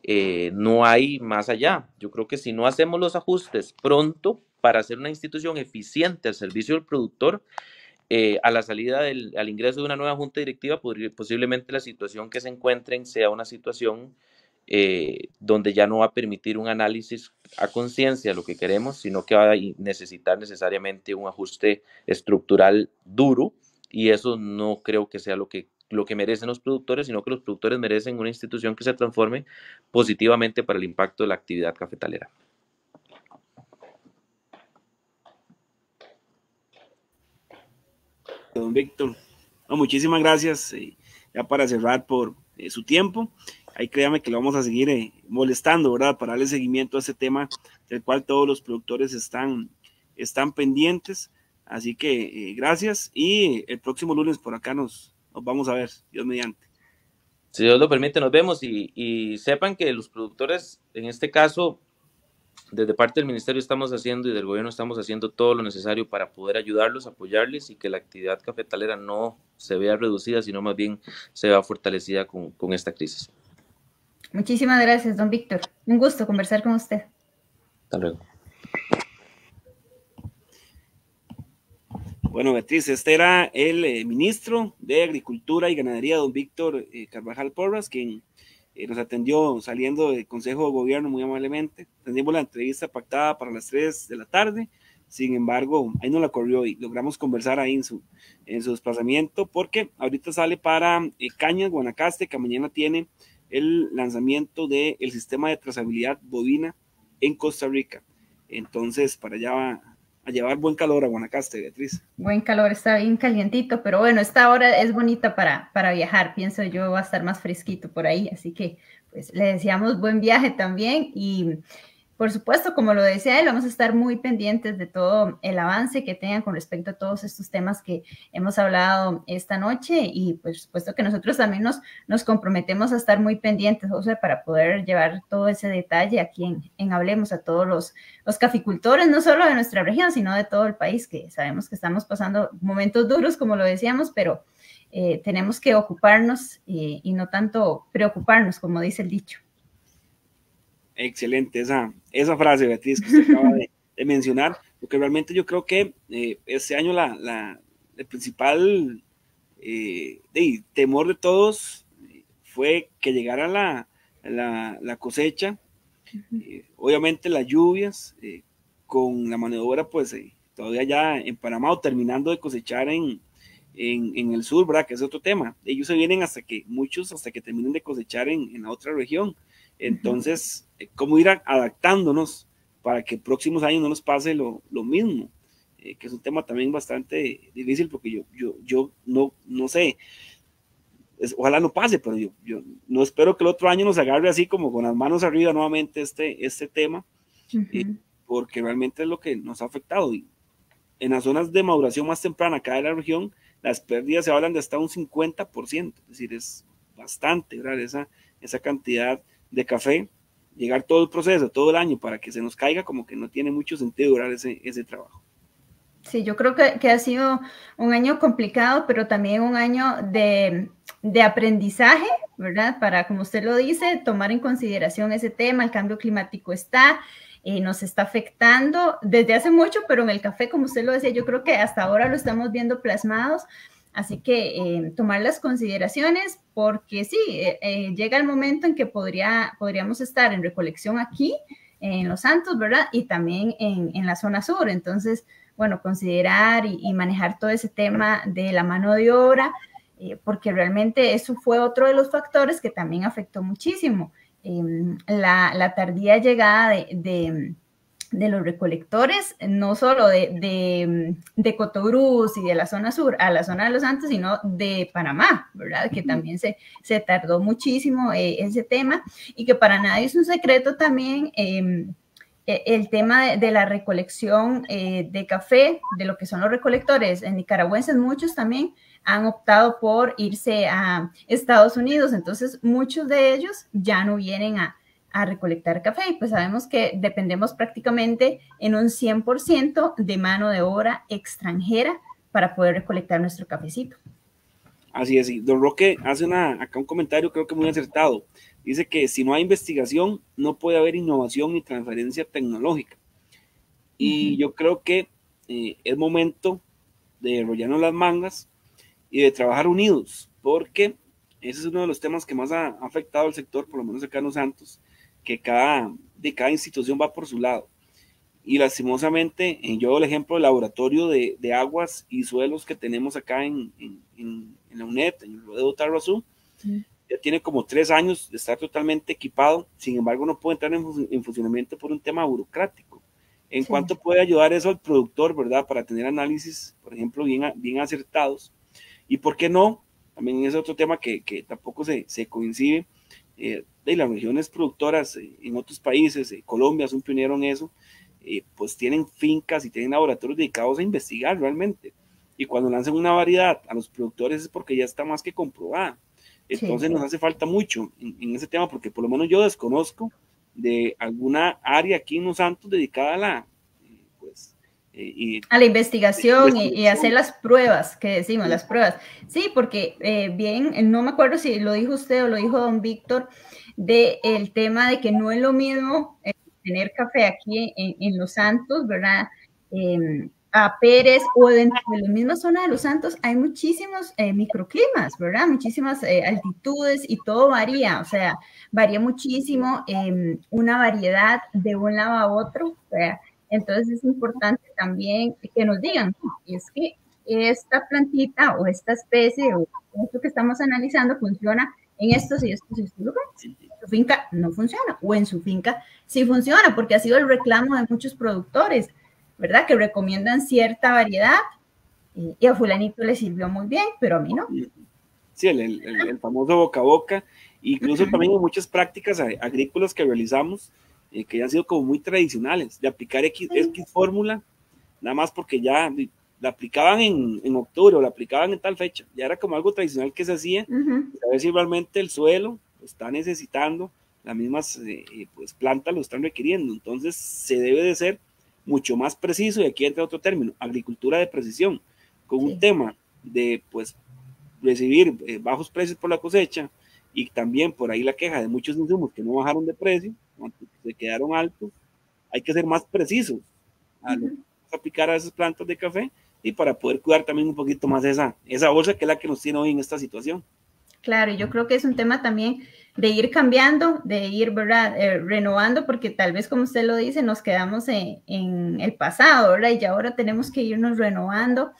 E: eh, no hay más allá. Yo creo que si no hacemos los ajustes pronto para hacer una institución eficiente al servicio del productor, a la salida del al ingreso de una nueva junta directiva, posiblemente la situación que se encuentren sea una situación eh, donde ya no va a permitir un análisis a conciencia lo que queremos, sino que va a necesitar necesariamente un ajuste estructural duro y eso no creo que sea lo que, lo que merecen los productores, sino que los productores merecen una institución que se transforme positivamente para el impacto de la actividad cafetalera.
C: Don Víctor, muchísimas gracias eh, ya para cerrar por eh, su tiempo. Ahí créame que lo vamos a seguir eh, molestando, ¿verdad? Para darle seguimiento a ese tema del cual todos los productores están, están pendientes. Así que gracias y el próximo lunes por acá nos, nos vamos a ver, Dios mediante.
E: Si Dios lo permite, nos vemos y, y sepan que los productores, en este caso, desde parte del ministerio estamos haciendo y del gobierno estamos haciendo todo lo necesario para poder ayudarlos, apoyarles y que la actividad cafetalera no se vea reducida, sino más bien se vea fortalecida con, con esta crisis.
D: Muchísimas gracias, don Víctor. Un gusto conversar con usted.
E: Hasta luego.
C: Bueno, Beatriz, este era el eh, ministro de Agricultura y Ganadería, don Víctor eh, Carvajal Porras, quien eh, nos atendió saliendo del Consejo de Gobierno muy amablemente. Teníamos la entrevista pactada para las 3 de la tarde, sin embargo, ahí no la corrió y logramos conversar ahí en su, en su desplazamiento, porque ahorita sale para Cañas, Guanacaste, que mañana tiene el lanzamiento del el sistema de trazabilidad bovina en Costa Rica. Entonces, para allá va, a llevar buen calor a Guanacaste, Beatriz.
D: Buen calor, está bien calientito, pero bueno, esta hora es bonita para, para viajar, pienso yo, va a estar más fresquito por ahí, así que pues le deseamos buen viaje también y por supuesto, como lo decía él, vamos a estar muy pendientes de todo el avance que tengan con respecto a todos estos temas que hemos hablado esta noche y por supuesto que nosotros también nos, nos comprometemos a estar muy pendientes, José, para poder llevar todo ese detalle aquí en, en Hablemos a todos los, caficultores, no solo de nuestra región, sino de todo el país, que sabemos que estamos pasando momentos duros, como lo decíamos, pero eh, tenemos que ocuparnos eh, y no tanto preocuparnos, como dice el dicho.
C: Excelente esa, esa frase, Beatriz, que usted acaba de, mencionar, porque realmente yo creo que eh, este año la, la, el principal eh, temor de todos fue que llegara la, la, la cosecha, eh, obviamente las lluvias, eh, con la maniobra pues todavía ya en Panamá o terminando de cosechar en, en, en, el sur, ¿verdad? Que es otro tema. Ellos se vienen hasta que, muchos hasta que terminen de cosechar en, en la otra región. Entonces, eh, ¿cómo ir adaptándonos para que próximos años no nos pase lo, lo mismo? Eh, que es un tema también bastante difícil porque yo, yo, yo no, no sé, ojalá no pase, pero yo, yo no espero que el otro año nos agarre así como con las manos arriba nuevamente este, este tema, eh, porque realmente es lo que nos ha afectado. Y en las zonas de maduración más temprana acá de la región, las pérdidas se hablan de hasta un 50%, es decir, es bastante, ¿verdad? Esa, esa cantidad de café, llegar todo el proceso, todo el año para que se nos caiga, como que no tiene mucho sentido durar ese, ese trabajo.
D: Sí, yo creo que, que, ha sido un año complicado, pero también un año de, de, aprendizaje, ¿verdad? Para, como usted lo dice, tomar en consideración ese tema, el cambio climático está, eh, nos está afectando desde hace mucho, pero en el café, como usted lo decía, yo creo que hasta ahora lo estamos viendo plasmados, Así que eh, tomar las consideraciones porque sí, eh, eh, llega el momento en que podría, podríamos estar en recolección aquí, en Los Santos, ¿verdad? Y también en, la zona sur. Entonces, bueno, considerar y, manejar todo ese tema de la mano de obra, porque realmente eso fue otro de los factores que también afectó muchísimo. Em, la, tardía llegada de de los recolectores, no solo de, de, de, Cotobruz y de la zona sur a la zona de Los Santos, sino de Panamá, ¿verdad? Que también se, se tardó muchísimo eh, ese tema y que para nadie es un secreto también eh, el tema de, de la recolección eh, de café, de lo que son los recolectores. En nicaragüenses, muchos también han optado por irse a Estados Unidos, entonces muchos de ellos ya no vienen a, a recolectar café. Y pues sabemos que dependemos prácticamente en un 100% de mano de obra extranjera para poder recolectar nuestro cafecito.
C: Así es, y don Roque hace una, acá un comentario creo que muy acertado. Dice que si no hay investigación, no puede haber innovación ni transferencia tecnológica. Y uh -huh. yo creo que eh, es momento de enrollarnos las mangas y de trabajar unidos, porque ese es uno de los temas que más ha afectado al sector, por lo menos acá en Los Santos, que cada, de cada institución va por su lado. Y lastimosamente, yo doy el ejemplo del laboratorio de, de, aguas y suelos que tenemos acá en, en, en, en la UNED, en el Rodeo Tarrazú. Sí. Ya tiene como tres años de estar totalmente equipado, sin embargo no puede entrar en, funcionamiento por un tema burocrático. ¿En sí. cuanto puede ayudar eso al productor, verdad? Para tener análisis, por ejemplo, bien, bien acertados Y por qué no, también es otro tema que, que tampoco se, se coincide, eh, de las regiones productoras eh, en otros países, eh, Colombia es un pionero en eso, eh, pues tienen fincas y tienen laboratorios dedicados a investigar realmente. Y cuando lanzan una variedad a los productores es porque ya está más que comprobada. Entonces nos hace falta mucho en, ese tema porque por lo menos yo desconozco de alguna área aquí en Los Santos dedicada a la,
D: y, a la investigación, Y, hacer las pruebas, que decimos, las pruebas. Sí, porque bien, no me acuerdo si lo dijo usted o lo dijo don Víctor, del el tema de que no es lo mismo eh, tener café aquí en, Los Santos, ¿verdad? Em, a Pérez o dentro de la misma zona de Los Santos hay muchísimos eh, microclimas, ¿verdad? Muchísimas eh, altitudes y todo varía, o sea, varía muchísimo em, una variedad de un lado a otro, ¿verdad? Entonces es importante también que nos digan, y es que esta plantita o esta especie o esto que estamos analizando funciona en estos y estos, y estos lugares. En su finca no funciona, o en su finca sí funciona, porque ha sido el reclamo de muchos productores, ¿verdad? Que recomiendan cierta variedad y, a fulanito le sirvió muy bien, pero a mí no.
C: Sí, el, el, famoso boca a boca, incluso también hay muchas prácticas agrícolas que realizamos eh, que ya han sido como muy tradicionales, de aplicar X, X fórmula, nada más porque ya la aplicaban en, en, octubre o la aplicaban en tal fecha. Ya era como algo tradicional que se hacía, a ver si realmente el suelo está necesitando, las mismas eh, eh, pues, plantas lo están requiriendo. Entonces se debe de ser mucho más preciso y aquí entra otro término, agricultura de precisión, con un tema de pues recibir eh, bajos precios por la cosecha y también por ahí la queja de muchos insumos que no bajaron de precio, se quedaron altos, hay que ser más precisos a aplicar a esas plantas de café y para poder cuidar también un poquito más esa, esa bolsa que es la que nos tiene hoy en esta situación.
D: Claro, yo creo que es un tema también de ir cambiando, de ir ¿verdad? Eh, renovando, porque tal vez como usted lo dice, nos quedamos en, en el pasado, ¿verdad? Y ahora tenemos que irnos renovando.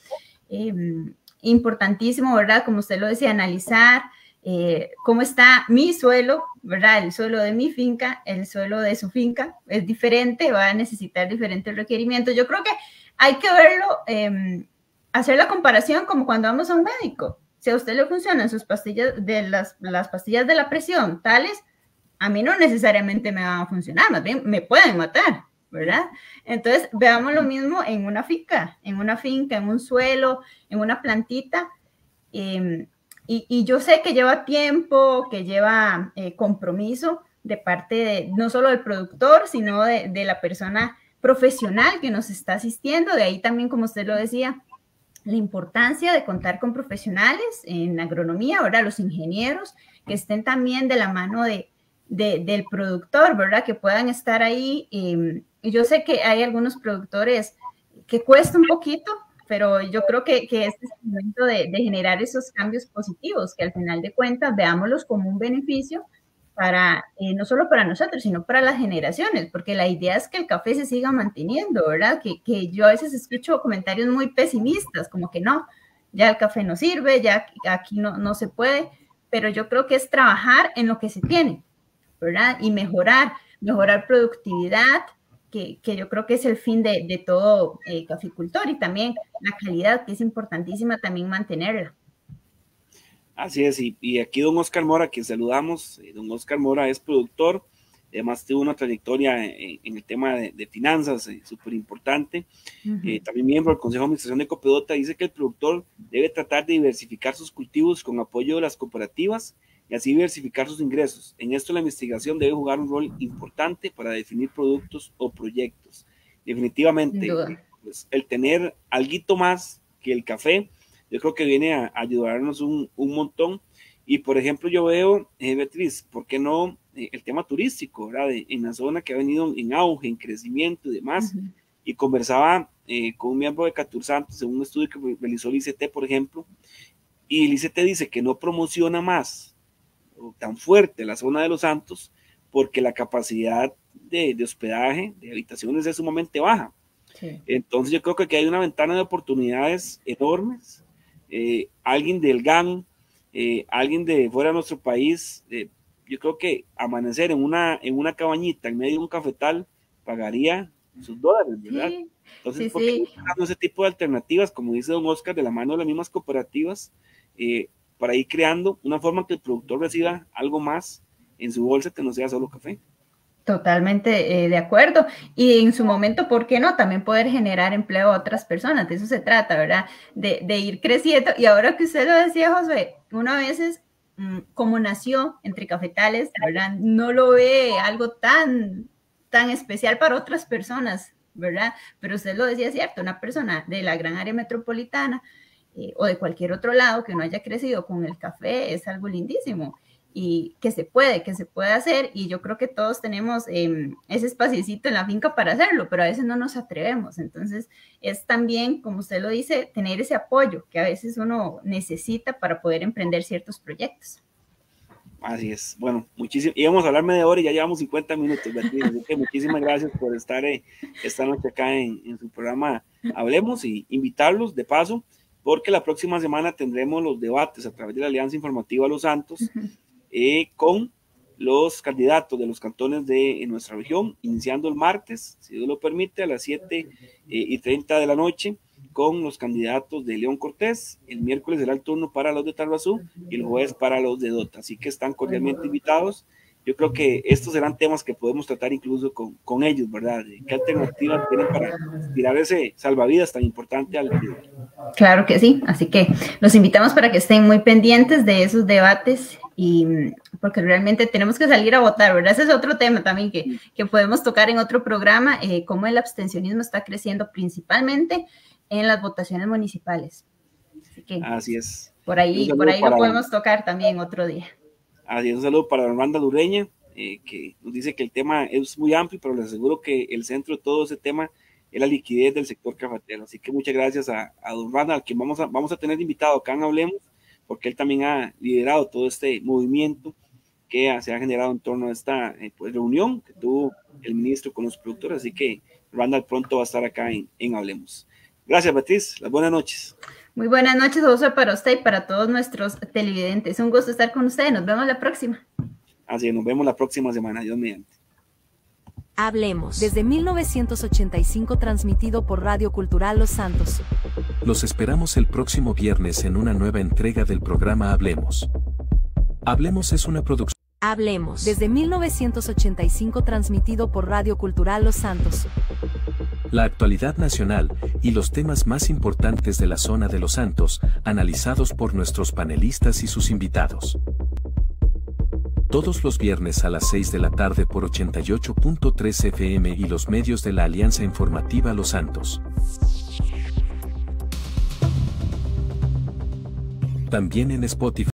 D: Em, importantísimo, ¿verdad? Como usted lo decía, analizar eh, cómo está mi suelo, ¿verdad? El suelo de mi finca, el suelo de su finca, es diferente, va a necesitar diferentes requerimientos. Yo creo que hay que verlo, em, hacer la comparación como cuando vamos a un médico. Si a usted le funcionan sus pastillas de las, las pastillas de la presión tales, a mí no necesariamente me van a funcionar, más bien me pueden matar, ¿verdad? Entonces, veamos lo mismo en una finca, en una finca, en un suelo, en una plantita. Em, y, yo sé que lleva tiempo, que lleva eh, compromiso de parte de no solo del productor, sino de, la persona profesional que nos está asistiendo. De ahí también, como usted lo decía, la importancia de contar con profesionales en agronomía, ahora los ingenieros que estén también de la mano de, del productor, ¿verdad? Que puedan estar ahí. Y yo sé que hay algunos productores que cuesta un poquito, pero yo creo que, que este es el momento de, de generar esos cambios positivos, que al final de cuentas veámoslos como un beneficio para, eh, no solo para nosotros, sino para las generaciones, porque la idea es que el café se siga manteniendo, ¿verdad? Que, que yo a veces escucho comentarios muy pesimistas, como que no, ya el café no sirve, ya aquí no, no se puede, pero yo creo que es trabajar en lo que se tiene, ¿verdad? Y mejorar, mejorar productividad, que, que yo creo que es el fin de, de todo eh, caficultor y también la calidad, que es importantísima también mantenerla.
C: Así es, y, aquí don Oscar Mora, quien saludamos, eh, don Oscar Mora es productor, además tuvo una trayectoria en, el tema de, finanzas eh, súper importante, eh, también miembro del Consejo de Administración de Copedota, dice que el productor debe tratar de diversificar sus cultivos con apoyo de las cooperativas y así diversificar sus ingresos. En esto la investigación debe jugar un rol importante para definir productos o proyectos. Definitivamente, pues, el tener algo más que el café, yo creo que viene a, ayudarnos un, un, montón. Y por ejemplo, yo veo, eh, Beatriz, ¿por qué no eh, el tema turístico, ¿verdad? en la zona que ha venido en auge, en crecimiento y demás. Y conversaba eh, con un miembro de Catur Santos en un estudio que realizó el ICT, por ejemplo, y el ICT dice que no promociona más tan fuerte la zona de los Santos porque la capacidad de, de hospedaje, de habitaciones es sumamente baja. Entonces yo creo que aquí hay una ventana de oportunidades enormes. Eh, alguien del GAN, eh, alguien de fuera de nuestro país, eh, yo creo que amanecer en una, en una cabañita en medio de un cafetal pagaría sus dólares, ¿verdad? Entonces, ¿por qué ese tipo de alternativas, como dice don Oscar, de la mano de las mismas cooperativas, eh, para ir creando una forma que el productor reciba algo más en su bolsa que no sea solo café.
D: Totalmente eh, de acuerdo. Y en su momento, ¿por qué no? También poder generar empleo a otras personas. De eso se trata, ¿verdad? De, de ir creciendo. Y ahora que usted lo decía, José, uno a veces, mm, como nació entre cafetales, ¿verdad? No lo ve algo tan, tan especial para otras personas, ¿verdad? Pero usted lo decía, cierto, una persona de la gran área metropolitana eh, o de cualquier otro lado que no haya crecido con el café es algo lindísimo y que se puede, que se puede hacer y yo creo que todos tenemos em, ese espaciocito en la finca para hacerlo, pero a veces no nos atrevemos. Entonces es también, como usted lo dice, tener ese apoyo que a veces uno necesita para poder emprender ciertos proyectos.
C: Así es. Bueno, muchísimo. Íbamos a hablar media hora y ya llevamos 50 minutos, muchísimas gracias por estar eh, esta noche acá en, en su programa Hablemos y invitarlos de paso porque la próxima semana tendremos los debates a través de la Alianza Informativa Los Santos eh, con los candidatos de los cantones de nuestra región, iniciando el martes, si Dios lo permite, a las 7 eh, y 30 de la noche, con los candidatos de León Cortés. El miércoles será el turno para los de Tarbazú y el jueves para los de Dota. Así que están cordialmente invitados. Yo creo que estos serán temas que podemos tratar incluso con, con ellos, ¿verdad? ¿Qué alternativas tienen para tirar ese salvavidas tan importante al
D: Claro que sí, así que los invitamos para que estén muy pendientes de esos debates y porque realmente tenemos que salir a votar, ¿verdad? Ese es otro tema también que, que podemos tocar en otro programa, eh, cómo el abstencionismo está creciendo principalmente en las votaciones municipales.
C: Así, que, así es.
D: Por ahí, por ahí lo podemos tocar también otro día.
C: Así es, un saludo para Armanda Dureña, eh, que nos dice que el tema es muy amplio, pero les aseguro que el centro de todo ese tema es la liquidez del sector cafetero. Así que muchas gracias a, a Don Randa, al que vamos a, vamos a tener invitado acá en Hablemos, porque él también ha liderado todo este movimiento que se ha generado en torno a esta eh, pues, reunión que tuvo el ministro con los productores. Así que Randall pronto va a estar acá en, Hablemos. Gracias, Beatriz. Las buenas noches.
D: Muy buenas noches, José, para usted y para todos nuestros televidentes. Un gusto estar con ustedes. Nos vemos la próxima.
C: Así es, nos vemos la próxima semana. Dios mediante.
B: Hablemos. Desde 1985 transmitido por Radio Cultural Los Santos.
A: Los esperamos el próximo viernes en una nueva entrega del programa Hablemos. Hablemos es una producción.
B: Hablemos. Desde 1985 transmitido por Radio Cultural Los Santos.
A: La actualidad nacional y los temas más importantes de la zona de Los Santos, analizados por nuestros panelistas y sus invitados. Todos los viernes a las 6 de la tarde por 88.3 FM y los medios de la Alianza Informativa Los Santos. También en Spotify.